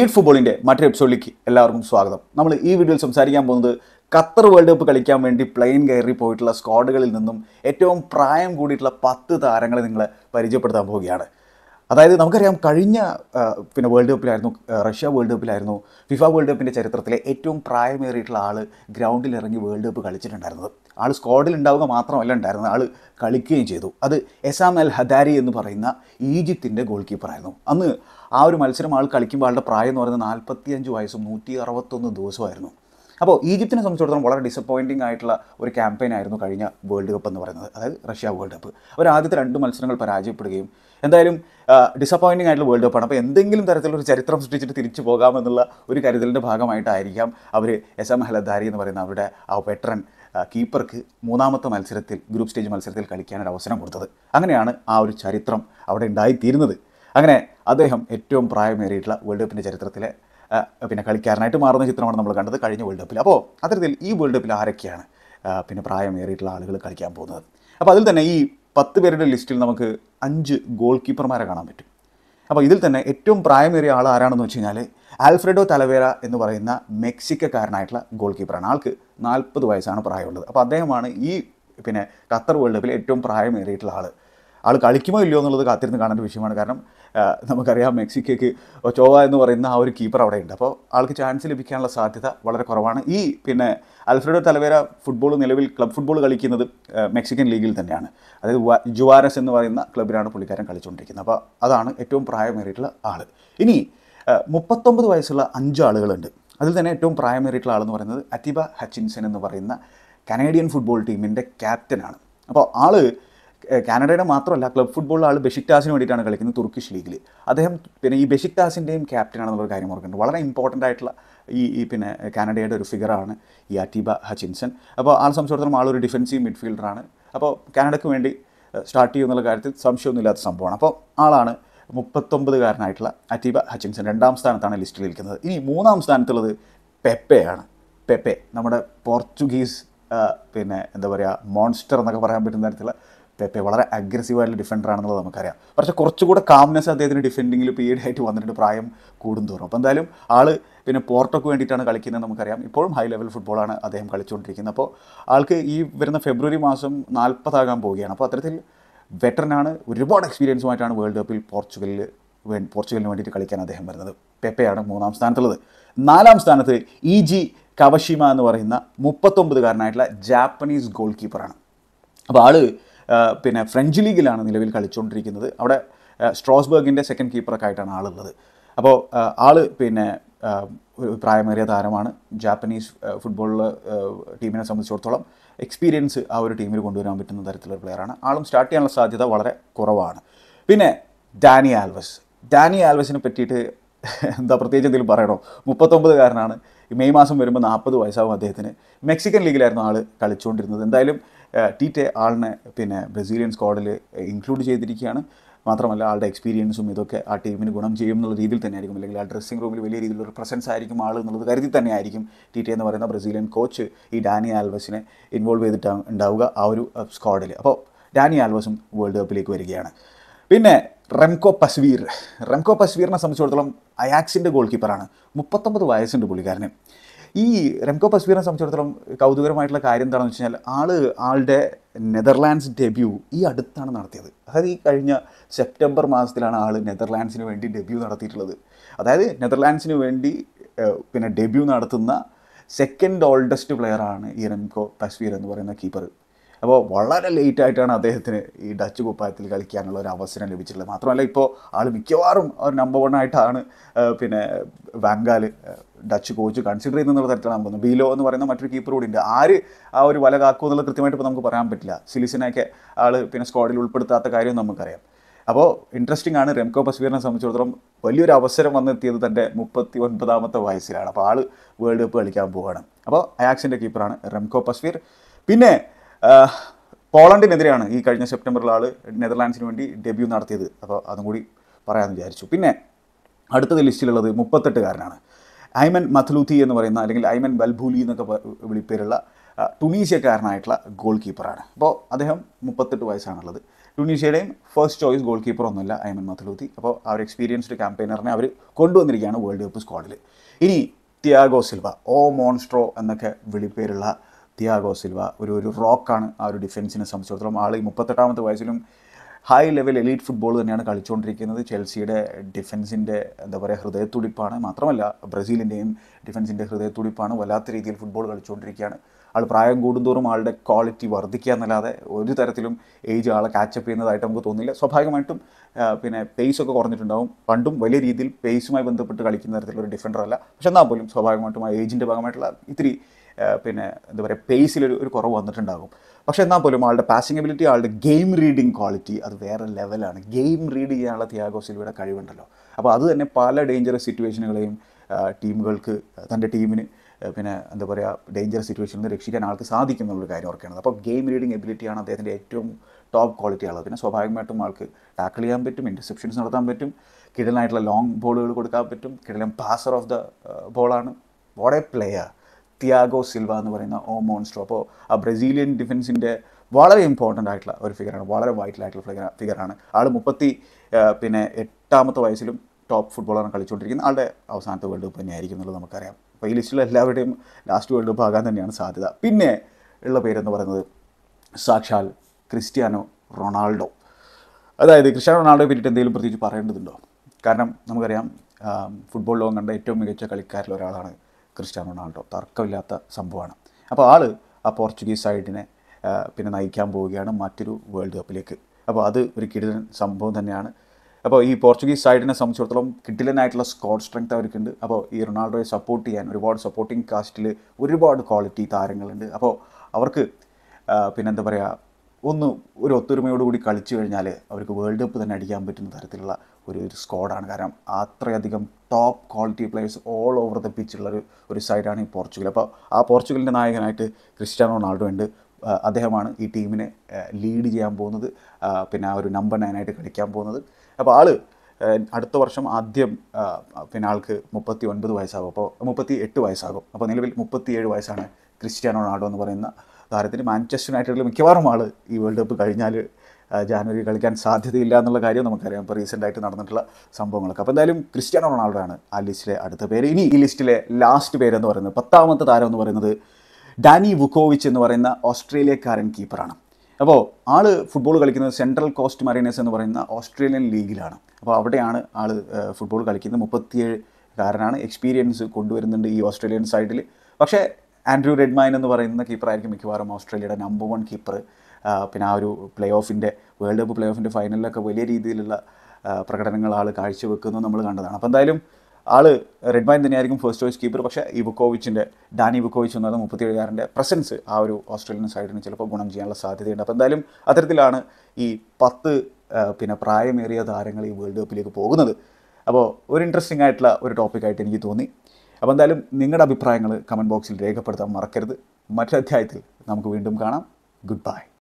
Heat ഫുട്ബോളിന്റെ മറ്റൊരു എപ്പിസോഡിലേക്ക് എല്ലാവർക്കും സ്വാഗതം. നമ്മൾ ഈ വീഡിയോയിൽ സംസാരിക്കാൻ പോകുന്നത് ഖത്തർ വേൾഡ് കപ്പ് കളിക്കാൻ വേണ്ടി പ്ലെയിൻ കയറി പോയിട്ടുള്ള സ്ക്വാഡുകളിൽ നിന്നും ഏറ്റവും പ്രായം കൂടിയിട്ടുള്ള പത്ത് താരങ്ങളെ നിങ്ങളെ പരിചയപ്പെടുത്താൻ പോവുകയാണ്. അതായത് നമുക്കറിയാം കഴിഞ്ഞ പിന്നെ വേൾഡ് കപ്പിലായിരുന്നു റഷ്യ വേൾഡ് കപ്പിലായിരുന്നു ഫിഫ വേൾഡ് കപ്പിന്റെ ചരിത്രത്തിലെ ഏറ്റവും പ്രായമേറിയിട്ടുള്ള ആൾ ഗ്രൗണ്ടിൽ ഇറങ്ങി വേൾഡ് കപ്പ് കളിച്ചിട്ടുണ്ടായിരുന്നത്. ആൾ സ്ക്വാഡിൽ ഉണ്ടാവുക മാത്രമല്ല ഉണ്ടായിരുന്നത്. ആൾ കളിക്കുകയും ചെയ്തു. അത് എസാം അൽ ഹദാരി എന്ന് പറയുന്ന ഈജിപ്തിന്റെ ഗോൾ കീപ്പറായിരുന്നു അന്ന് ആ ഒരു മത്സരം ആൾ കളിക്കുമ്പോൾ ആളുടെ പ്രായം എന്ന് പറയുന്നത് നാൽപ്പത്തിയഞ്ച് വയസ്സും നൂറ്റി അറുപത്തൊന്ന് ദിവസമായിരുന്നു അപ്പോൾ ഈജിപ്തിനെ സംബന്ധിച്ചിടത്തോളം വളരെ ഡിസപ്പോയിന്റിംഗ് ആയിട്ടുള്ള ഒരു ക്യാമ്പയിൻ ആയിരുന്നു കഴിഞ്ഞ വേൾഡ് കപ്പ് എന്ന് പറയുന്നത്. അതായത് റഷ്യ വേൾഡ് കപ്പ് അവർ ആദ്യത്തെ രണ്ട് മത്സരങ്ങൾ പരാജയപ്പെടുകയും എന്തായാലും ഡിസപ്പോയിന്റിംഗ് ആയിട്ടുള്ള വേൾഡ് കപ്പാണ് അപ്പോൾ എന്തെങ്കിലും തരത്തിലൊരു ചരിത്രം സൃഷ്ടിച്ചിട്ട് തിരിച്ചു പോകാമെന്നുള്ള ഒരു കരുതലിന്റെ ഭാഗമായിട്ടായിരിക്കാം അവർ എസ് എം ഹലദാരി എന്ന് പറയുന്ന അവരുടെ ആ വെറ്ററൻ കീപ്പർക്ക് മൂന്നാമത്തെ മത്സരത്തിൽ ഗ്രൂപ്പ് സ്റ്റേജ് മത്സരത്തിൽ കളിക്കാനൊരു അവസരം കൊടുത്തത്. അങ്ങനെയാണ് ആ ഒരു ചരിത്രം അവിടെ ഉണ്ടായിത്തീരുന്നത്. അങ്ങനെ അദ്ദേഹം ഏറ്റവും പ്രായമേറിയിട്ടുള്ള വേൾഡ് കപ്പിന്റെ ചരിത്രത്തിലെ പിന്നെ കളിക്കാരനായിട്ട് മാറുന്ന ചിത്രമാണ് നമ്മൾ കണ്ടത് കഴിഞ്ഞ വേൾഡ് കപ്പിൽ അപ്പോൾ അത്തരത്തിൽ ഈ വേൾഡ് കപ്പിൽ ആരൊക്കെയാണ് പിന്നെ പ്രായമേറിയിട്ടുള്ള ആളുകൾ കളിക്കാൻ പോകുന്നത്? അപ്പോൾ അതിൽ തന്നെ ഈ പത്ത് പേരുടെ ലിസ്റ്റിൽ നമുക്ക് അഞ്ച് ഗോൾ കീപ്പർമാരെ കാണാൻ പറ്റും. അപ്പോൾ ഇതിൽ തന്നെ ഏറ്റവും പ്രായമേറിയ ആൾ ആരാണെന്ന് വെച്ച് കഴിഞ്ഞാൽ ആൽഫ്രെഡോ തലവേര എന്ന് പറയുന്ന മെക്സിക്കക്കാരനായിട്ടുള്ള ഗോൾ കീപ്പറാണ് ആൾക്ക് നാൽപ്പത് വയസ്സാണ് പ്രായമുള്ളത്. അപ്പോൾ അദ്ദേഹമാണ് ഈ പിന്നെ ഖത്തർ വേൾഡ് കപ്പിൽ ഏറ്റവും പ്രായമേറിയിട്ടുള്ള ആൾ ആൾ കളിക്കുമോ ഇല്ലയോ എന്നുള്ളത് കാത്തിരുന്ന് കാണേണ്ട വിഷയമാണ്. കാരണം നമുക്കറിയാം മെക്സിക്കോയ്ക്ക് ചോവ എന്ന് പറയുന്ന ആ ഒരു കീപ്പർ അവിടെയുണ്ട്. അപ്പോൾ ആൾക്ക് ചാൻസ് ലഭിക്കാനുള്ള സാധ്യത വളരെ കുറവാണ്. ഈ പിന്നെ അൽഫ്രഡോ തലവേര ഫുട്ബോൾ നിലവിൽ ക്ലബ് ഫുട്ബോൾ കളിക്കുന്നത് മെക്സിക്കൻ ലീഗിൽ തന്നെയാണ്. അതായത് ജുവാരസ് എന്ന് പറയുന്ന ക്ലബിലാണ് പുള്ളിക്കാരൻ കളിച്ചുകൊണ്ടിരിക്കുന്നത്. അപ്പോൾ അതാണ് ഏറ്റവും പ്രായമേറിയിട്ടുള്ള ആൾ ഇനി മുപ്പത്തൊമ്പത് വയസ്സുള്ള അഞ്ച് ആളുകളുണ്ട്. അതിൽ തന്നെ ഏറ്റവും പ്രായമേറിയിട്ടുള്ള ആളെന്ന് പറയുന്നത് അറ്റിബ ഹച്ചിൻസൺ എന്ന് പറയുന്ന കനേഡിയൻ ഫുട്ബോൾ ടീമിന്റെ ക്യാപ്റ്റനാണ് അപ്പോൾ ഏഹ് കാനഡയുടെ മാത്രമല്ല ക്ലബ് ഫുട്ബോളിൽ ആൾ ബെഷിക്ടാസിന് വേണ്ടിയിട്ടാണ് കളിക്കുന്നത് തുർക്കിഷ് ലീഗിൽ അദ്ദേഹം പിന്നെ ഈ ബെഷിക്ടാസിന്റെയും ക്യാപ്റ്റനാണെന്നുള്ള കാര്യം ഓർക്കുന്നുണ്ട്. വളരെ ഇമ്പോർട്ടന്റ് ആയിട്ടുള്ള ഈ ഈ പിന്നെ കാനഡയുടെ ഒരു ഫിഗറാണ് ഈ അറ്റീബ ഹച്ചിൻസൺ. അപ്പോൾ ആൾ സംബന്ധിച്ചിടത്തോളം ആളൊരു ഡിഫൻസീവ് മിഡ്ഫീൽഡറാണ് അപ്പോൾ കാനഡയ്ക്ക് വേണ്ടി സ്റ്റാർട്ട് ചെയ്യുന്നുള്ള കാര്യത്തിൽ സംശയമൊന്നുമില്ലാത്ത സംഭവമാണ്. അപ്പോൾ ആളാണ് മുപ്പത്തൊമ്പതുകാരനായിട്ടുള്ള അറ്റീബ ഹച്ചിൻസൺ. രണ്ടാം സ്ഥാനത്താണ് ലിസ്റ്റിൽ നിൽക്കുന്നത്. ഇനി മൂന്നാം സ്ഥാനത്തുള്ളത് പെപ്പയാണ്. പെപ്പെ നമ്മുടെ പോർച്ചുഗീസ് പിന്നെ എന്താ പറയുക മോൺസ്റ്റർ എന്നൊക്കെ പറയാൻ പറ്റുന്ന തരത്തിലുള്ള പെപ്പെ വളരെ അഗ്രസീവായിട്ടുള്ള ഡിഫൻഡർ ആണെന്നുള്ളത് നമുക്കറിയാം. പക്ഷേ കുറച്ചുകൂടെ കാംനെസ് അദ്ദേഹത്തിന് ഡിഫെൻഡിങ്ങിൽ പീരീഡ് ആയിട്ട് വന്നിട്ടുണ്ട് പ്രായം കൂടും തോറും. അപ്പോൾ എന്തായാലും ആൾ പിന്നെ പോർട്ടോക്ക് വേണ്ടിയിട്ടാണ് കളിക്കുന്നത് നമുക്കറിയാം. ഇപ്പോഴും ഹൈ ലെവൽ ഫുട്ബോളാണ് അദ്ദേഹം കളിച്ചുകൊണ്ടിരിക്കുന്നത്. അപ്പോൾ ആൾക്ക് ഈ വരുന്ന ഫെബ്രുവരി മാസം നാൽപ്പതാകാൻ പോവുകയാണ്. അപ്പോൾ അത്തരത്തിൽ വെറ്ററിനാണ് ഒരുപാട് എക്സ്പീരിയൻസുമായിട്ടാണ് വേൾഡ് കപ്പിൽ പോർച്ചുഗലിൽ പോർച്ചുഗലിന് വേണ്ടിയിട്ട് കളിക്കാൻ അദ്ദേഹം വരുന്നത്. പെപ്പയാണ് മൂന്നാം സ്ഥാനത്തുള്ളത്. നാലാം സ്ഥാനത്ത് ഇ ജി കവഷിമ എന്ന് പറയുന്ന മുപ്പത്തൊമ്പതുകാരനായിട്ടുള്ള ജാപ്പനീസ് ഗോൾ കീപ്പറാണ് അപ്പോൾ ആൾ പിന്നെ ഫ്രഞ്ച് ലീഗിലാണ് നിലവിൽ കളിച്ചുകൊണ്ടിരിക്കുന്നത് അവിടെ സ്ട്രോസ്ബർഗിന്റെ സെക്കൻഡ് കീപ്പറൊക്കെ ആയിട്ടാണ് ആളുള്ളത്. അപ്പോൾ ആൾ പിന്നെ ഒരു പ്രായമേറിയ താരമാണ്. ജാപ്പനീസ് ഫുട്ബോളിൽ ടീമിനെ സംബന്ധിച്ചിടത്തോളം എക്സ്പീരിയൻസ് ആ ഒരു ടീമിൽ കൊണ്ടുവരാൻ പറ്റുന്ന തരത്തിലുള്ള പ്ലെയറാണ് ആളും സ്റ്റാർട്ട് ചെയ്യാനുള്ള സാധ്യത വളരെ കുറവാണ്. പിന്നെ ഡാനി ആൽവസ് ഡാനി ആൽവസിനെ പറ്റിയിട്ട് എന്താ പ്രത്യേകിച്ച് എന്തെങ്കിലും പറയണോ? മുപ്പത്തൊമ്പതുകാരനാണ് മെയ് മാസം വരുമ്പോൾ നാൽപ്പത് വയസ്സാവും അദ്ദേഹത്തിന്. മെക്സിക്കൻ ലീഗിലായിരുന്നു ആൾ കളിച്ചുകൊണ്ടിരുന്നത് എന്തായാലും ടീറ്റെ ആളിനെ പിന്നെ ബ്രസീലിയൻ സ്ക്വാഡിൽ ഇൻക്ലൂഡ് ചെയ്തിരിക്കുകയാണ്. മാത്രമല്ല ആളുടെ എക്സ്പീരിയൻസും ഇതൊക്കെ ആ ടീമിന് ഗുണം ചെയ്യും എന്നുള്ള രീതിയിൽ തന്നെ ആയിരിക്കും അല്ലെങ്കിൽ ആ ഡ്രസ്സിംഗ് റൂമിൽ വലിയ രീതിയിലുള്ള പ്രസൻസ് ആയിരിക്കും ആൾ എന്നുള്ളത് കരുതി തന്നെയായിരിക്കും ടീറ്റെ എന്ന് പറയുന്ന ബ്രസീലിയൻ കോച്ച് ഈ ഡാനി ആൽവസിനെ ഇൻവോൾവ് ചെയ്തിട്ടാണ് ഉണ്ടാവുക ആ ഒരു സ്ക്വാഡിൽ അപ്പോൾ ഡാനി ആൽവസും വേൾഡ് കപ്പിലേക്ക് വരികയാണ്. പിന്നെ റെംകോ പസ്വീർ. റെംകോ പസ്വീറിനെ സംബന്ധിച്ചിടത്തോളം അയാക്സിന്റെ ഗോൾ കീപ്പറാണ് മുപ്പത്തൊമ്പത് വയസ്സുണ്ട് പുള്ളിക്കാരന്. ഈ റെംകോ പസ്വീറിനെ സംബന്ധിച്ചിടത്തോളം കൗതുകരമായിട്ടുള്ള കാര്യം എന്താണെന്ന് വെച്ച് കഴിഞ്ഞാൽ ആൾ ആളുടെ നെതർലാൻഡ്സ് ഡെബ്യൂ ഈ അടുത്താണ് നടത്തിയത്. അതായത് ഈ കഴിഞ്ഞ സെപ്റ്റംബർ മാസത്തിലാണ് ആൾ നെതർലാൻഡ്സിന് വേണ്ടി ഡെബ്യൂ നടത്തിയിട്ടുള്ളത്. അതായത് നെതർലാൻഡ്സിന് വേണ്ടി പിന്നെ ഡെബ്യൂ നടത്തുന്ന സെക്കൻഡ് ഓൾഡസ്റ്റ് പ്ലെയറാണ് ഈ റെംകോ പസ്വീർ എന്ന് പറയുന്ന കീപ്പർ അപ്പോൾ വളരെ ലേറ്റ് ആയിട്ടാണ് അദ്ദേഹത്തിന് ഈ ഡച്ച് കുപ്പായത്തിൽ കളിക്കാനുള്ള ഒരു അവസരം ലഭിച്ചിട്ടുള്ളത്. മാത്രമല്ല ഇപ്പോൾ ആൾ മിക്കവാറും ഒരു നമ്പർ വൺ ആയിട്ടാണ് പിന്നെ van Gaal Dutch coach consider ചെയ്യുന്നുള്ള തരത്തിലാണ് നമുക്ക് ബീലോ എന്ന് പറയുന്ന മറ്റൊരു കീപ്പർ കൂടി ഉണ്ട് ആര് ആ ഒരു വല കാക്കും എന്നുള്ളത് കൃത്യമായിട്ട് ഇപ്പോൾ നമുക്ക് പറയാൻ പറ്റില്ല. സിലിസിനെയൊക്കെ ആൾ പിന്നെ സ്ക്വാഡിൽ ഉൾപ്പെടുത്താത്ത കാര്യം നമുക്കറിയാം. അപ്പോൾ ഇൻട്രസ്റ്റിംഗ് ആണ് റെംകോ ബസ്വീറിനെ സംബന്ധിച്ചിടത്തോളം വലിയൊരു അവസരം വന്നെത്തിയത് തന്റെ മുപ്പത്തി ഒൻപതാമത്തെ വയസ്സിലാണ്. അപ്പോൾ ആൾ വേൾഡ് കപ്പ് കളിക്കാൻ പോവുകയാണ് അപ്പോൾ അയാക്സിന്റെ കീപ്പറാണ് റെംകോ പസ്വീർ പിന്നെ പോളണ്ടിനെതിരെയാണ് ഈ കഴിഞ്ഞ സെപ്റ്റംബറിൽ ആൾ നെതർലാൻഡ്സിന് വേണ്ടി ഡെബ്യൂ നടത്തിയത്. അപ്പോൾ അതും കൂടി പറയാമെന്ന് വിചാരിച്ചു. പിന്നെ അടുത്തത് ലിസ്റ്റിലുള്ളത് മുപ്പത്തെട്ടുകാരനാണ്. ഐമൻ മത്ലൂത്തി എന്ന് പറയുന്ന അല്ലെങ്കിൽ ഐമൻ ബൽഭൂലി എന്നൊക്കെ വിളിപ്പേരുള്ള ടുണീഷ്യക്കാരനായിട്ടുള്ള ഗോൾ കീപ്പറാണ് അപ്പോൾ അദ്ദേഹം മുപ്പത്തെട്ട് വയസ്സാണുള്ളത്. ടുണീഷ്യയുടെയും ഫസ്റ്റ് ചോയ്സ് ഗോൾ കീപ്പർ ഒന്നുമില്ല ഐമൻ മഥലൂത്തി അപ്പോൾ ആ ഒരു എക്സ്പീരിയൻസ്ഡ് ക്യാമ്പയിനറിനെ അവർ കൊണ്ടുവന്നിരിക്കുകയാണ് വേൾഡ് കപ്പ് സ്ക്വാഡിൽ ഇനി തിയാഗോ സിൽവ ഓ മോൺസ്ട്രോ എന്നൊക്കെ വിളിപ്പേരുള്ള തിയാഗോ സിൽവ ഒരു ഒരു റോക്കാണ് ആ ഒരു ഡിഫൻസിനെ സംബന്ധിച്ചിടത്തോളം. ആൾ ഈ മുപ്പത്തെട്ടാമത്തെ വയസ്സിലും ഹൈ ലെവൽ എലീറ്റ് ഫുട്ബോൾ തന്നെയാണ് കളിച്ചുകൊണ്ടിരിക്കുന്നത് ചെൽസിയുടെ ഡിഫൻസിന്റെ എന്താ പറയുക ഹൃദയത്തുടിപ്പാണ്. മാത്രമല്ല ബ്രസീലിന്റെയും ഡിഫൻസിന്റെ ഹൃദയത്തുടിപ്പാണ്. വല്ലാത്ത രീതിയിൽ ഫുട്ബോൾ കളിച്ചുകൊണ്ടിരിക്കുകയാണ് ആൾ പ്രായം കൂടുന്തോറും ആളുടെ ക്വാളിറ്റി വർദ്ധിക്കുക എന്നല്ലാതെ ഒരു തരത്തിലും ഏജ് ആളെ കാച്ചപ്പ് ചെയ്യുന്നതായിട്ട് നമുക്ക് തോന്നില്ല സ്വാഭാവികമായിട്ടും പിന്നെ പേസ് ഒക്കെ കുറഞ്ഞിട്ടുണ്ടാവും. പണ്ടും വലിയ രീതിയിൽ പേസുമായി ബന്ധപ്പെട്ട് കളിക്കുന്ന തരത്തിലുള്ള ഡിഫൻഡർ അല്ല. പക്ഷെ എന്നാൽ പോലും സ്വാഭാവികമായിട്ടും ആ ഏജിന്റെ ഭാഗമായിട്ടുള്ള ഇത്തിരി പിന്നെ എന്താ പറയുക പേസിലൊരു ഒരു കുറവ് വന്നിട്ടുണ്ടാകും. പക്ഷേ എന്നാൽ പോലും ആളുടെ പാസിംഗ് എബിലിറ്റി ആളുടെ ഗെയിം റീഡിങ് ക്വാളിറ്റി അത് വേറെ ലെവലാണ് ഗെയിം റീഡ് ചെയ്യാനുള്ള തിയാഗോ സിൽവയുടെ കഴിവുണ്ടല്ലോ. അപ്പോൾ അത് തന്നെ പല ഡേഞ്ചറസ് സിറ്റുവേഷനുകളെയും ടീമുകൾക്ക് തന്റെ ടീമിന് പിന്നെ എന്താ പറയുക ഡേഞ്ചറസ് സിറ്റുവേഷനിൽ നിന്ന് രക്ഷിക്കാൻ ആൾക്ക് സാധിക്കും എന്നുള്ളൊരു കാര്യം ഓർക്കേണ്ടത് അപ്പോൾ ഗെയിം റീഡിങ് എബിലിറ്റിയാണ് അദ്ദേഹത്തിന്റെ ഏറ്റവും ടോപ്പ് ക്വാളിറ്റി ഉള്ളത് പിന്നെ സ്വാഭാവികമായിട്ടും ആൾക്ക് ടാക്കിൾ ചെയ്യാൻ പറ്റും ഇന്റർസെപ്ഷൻസ് നടത്താൻ പറ്റും കിടലായിട്ടുള്ള ലോങ് ബോളുകൾ കൊടുക്കാൻ പറ്റും കിടലൻ passer of the ബോളാണ് what a player Thiago Silva എന്ന് പറയുന്ന ഓ മോൺസ്ട്രോ അപ്പോൾ ആ ബ്രസീലിയൻ ഡിഫൻസിന്റെ വളരെ ഇമ്പോർട്ടന്റ് ആയിട്ടുള്ള ഒരു ഫിഗറാണ് വളരെ വൈറ്റൽ ആയിട്ടുള്ള ഫിഗർ ഫിഗറാണ് ആൾ മുപ്പത്തി പിന്നെ എട്ടാമത്തെ വയസ്സിലും ടോപ്പ് ഫുട്ബോളാണ് കളിച്ചുകൊണ്ടിരിക്കുന്നത്. ആളുടെ അവസാനത്തെ വേൾഡ് കപ്പ് തന്നെയായിരിക്കും എന്നുള്ളത് നമുക്കറിയാം. അപ്പോൾ ഈ ലിസ്റ്റിൽ എല്ലാവരുടെയും ലാസ്റ്റ് വേൾഡ് കപ്പ് ആകാൻ തന്നെയാണ് സാധ്യത. പിന്നെ ഉള്ള പേരെന്ന് പറയുന്നത് സാക്ഷാൽ ക്രിസ്ത്യാനോ റൊണാൾഡോ. അതായത് ക്രിസ്ത്യാനോ റൊണാൾഡോയെ പറ്റിയിട്ട് എന്തെങ്കിലും പ്രത്യേകിച്ച് പറയേണ്ടതുണ്ടോ? കാരണം നമുക്കറിയാം ഫുട്ബോൾ ലോകം കണ്ട ഏറ്റവും മികച്ച കളിക്കാരിൽ ഒരാളാണ് ക്രിസ്ത്യാനോ റൊണാൾഡോ. തർക്കമില്ലാത്ത സംഭവമാണ്. അപ്പോൾ ആൾ ആ പോർച്ചുഗീസ് സൈഡിനെ പിന്നെ നയിക്കാൻ പോവുകയാണ് മറ്റൊരു വേൾഡ് കപ്പിലേക്ക്. അപ്പോൾ അത് ഒരു കിടിലൻ സംഭവം തന്നെയാണ്. അപ്പോൾ ഈ പോർച്ചുഗീസ് സൈഡിനെ സംബന്ധിച്ചിടത്തോളം കിഡിലനായിട്ടുള്ള സ്കോഡ് സ്ട്രെങ്ത് അവർക്കുണ്ട്. അപ്പോൾ ഈ റൊണാൾഡോയെ സപ്പോർട്ട് ചെയ്യാൻ ഒരുപാട് സപ്പോർട്ടിംഗ് കാസ്റ്റിൽ ഒരുപാട് ക്വാളിറ്റി താരങ്ങളുണ്ട്. അപ്പോൾ അവർക്ക് പിന്നെ എന്താ പറയുക ഒന്ന് ഒരു ഒത്തൊരുമയോടുകൂടി കളിച്ചു കഴിഞ്ഞാൽ അവർക്ക് വേൾഡ് കപ്പ് തന്നെ അടിക്കാൻ പറ്റുന്ന തരത്തിലുള്ള ഒരു ഒരു സ്ക്വാഡാണ് കാരണം അത്രയധികം top quality players all over the പിച്ചുള്ള ഒരു ഒരു സൈഡാണ് ഈ പോർച്ചുഗൽ. അപ്പോൾ ആ പോർച്ചുഗലിന്റെ നായകനായിട്ട് ക്രിസ്ത്യാനോ റൊണാൾഡോ ഉണ്ട്. അദ്ദേഹമാണ് ഈ ടീമിനെ ലീഡ് ചെയ്യാൻ പോകുന്നത്. പിന്നെ ആ ഒരു നമ്പർ നയനായിട്ട് കളിക്കാൻ പോകുന്നത്. അപ്പോൾ ആൾ അടുത്ത വർഷം ആദ്യം പിന്നെ ആൾക്ക് മുപ്പത്തി ഒൻപത് വയസ്സാകും. അപ്പോൾ മുപ്പത്തി എട്ട് വയസ്സാകും. അപ്പോൾ നിലവിൽ മുപ്പത്തിയേഴ് വയസ്സാണ് ക്രിസ്ത്യാനോ റൊണാൾഡോ എന്ന് പറയുന്ന താരത്തിന്. മാഞ്ചസ്റ്റർ യുണൈറ്റഡിൽ മിക്കവാറും ആൾ ഈ വേൾഡ് കപ്പ് കഴിഞ്ഞാൽ ജാനുവരി കളിക്കാൻ സാധ്യതയില്ല എന്നുള്ള കാര്യം നമുക്കറിയാം. ഇപ്പോൾ റീസെന്റായിട്ട് നടന്നിട്ടുള്ള സംഭവങ്ങളൊക്കെ. അപ്പോൾ എന്തായാലും ക്രിസ്ത്യാനോ റൊണാൾഡോ ആണ് ആ ലിസ്റ്റിലെ അടുത്ത പേര്. ഇനി ഈ ലിസ്റ്റിലെ ലാസ്റ്റ് പേരെന്ന് പറയുന്നത് പത്താമത്തെ താരം എന്ന് പറയുന്നത് ഡാനി വുക്കോവിച്ച് എന്ന് പറയുന്ന ഓസ്ട്രേലിയക്കാരൻ കീപ്പറാണ് അപ്പോൾ ആൾ ഫുട്ബോൾ കളിക്കുന്നത് സെൻട്രൽ കോസ്റ്റ് മറീനേഴ്സ് എന്ന് പറയുന്ന ഓസ്ട്രേലിയൻ ലീഗിലാണ്. അപ്പോൾ അവിടെയാണ് ആൾ ഫുട്ബോൾ കളിക്കുന്നത്. മുപ്പത്തിയേഴ് കാരനാണ്. എക്സ്പീരിയൻസ് കൊണ്ടുവരുന്നുണ്ട് ഈ ഓസ്ട്രേലിയൻ സൈഡിൽ പക്ഷേ ആൻഡ്രൂ റെഡ്മൈൻ എന്ന് പറയുന്ന കീപ്പറായിരിക്കും മിക്കവാറും ഓസ്ട്രേലിയയുടെ നമ്പർ വൺ കീപ്പർ. പിന്നെ ആ ഒരു പ്ലേ ഓഫിന്റെ വേൾഡ് കപ്പ് പ്ലേ ഓഫിന്റെ ഫൈനലിലൊക്കെ വലിയ രീതിയിലുള്ള പ്രകടനങ്ങൾ ആൾ കാഴ്ചവെക്കുന്നത് നമ്മൾ കണ്ടതാണ്. അപ്പോൾ എന്തായാലും ആൾ റെഡ്മൈൻ തന്നെയായിരിക്കും ഫസ്റ്റ് ചോയ്സ് കീപ്പർ. പക്ഷേ ഇബുക്കോവിച്ചിന്റെ ബുക്കോവിച്ചിന്റെ ഡാനി ഇബുക്കോവിച്ച് എന്നത് മുപ്പത്തിയേഴുകാരന്റെ പ്രസൻസ് ആ ഒരു ഓസ്ട്രേലിയൻ സൈഡിന് ചിലപ്പോൾ ഗുണം ചെയ്യാനുള്ള സാധ്യതയുണ്ട്. അപ്പോൾ എന്തായാലും അത്തരത്തിലാണ് ഈ പത്ത് പിന്നെ പ്രായമേറിയ താരങ്ങൾ ഈ വേൾഡ് കപ്പിലേക്ക് പോകുന്നത്. അപ്പോൾ ഒരു ഇൻട്രസ്റ്റിംഗ് ആയിട്ടുള്ള ഒരു ടോപ്പിക്കായിട്ട് എനിക്ക് തോന്നി. അപ്പോൾ എന്തായാലും നിങ്ങളുടെ അഭിപ്രായങ്ങൾ കമന്റ് ബോക്സിൽ രേഖപ്പെടുത്താൻ മറക്കരുത്. മറ്റൊരു അധ്യായത്തിൽ നമുക്ക് വീണ്ടും കാണാം. Good bye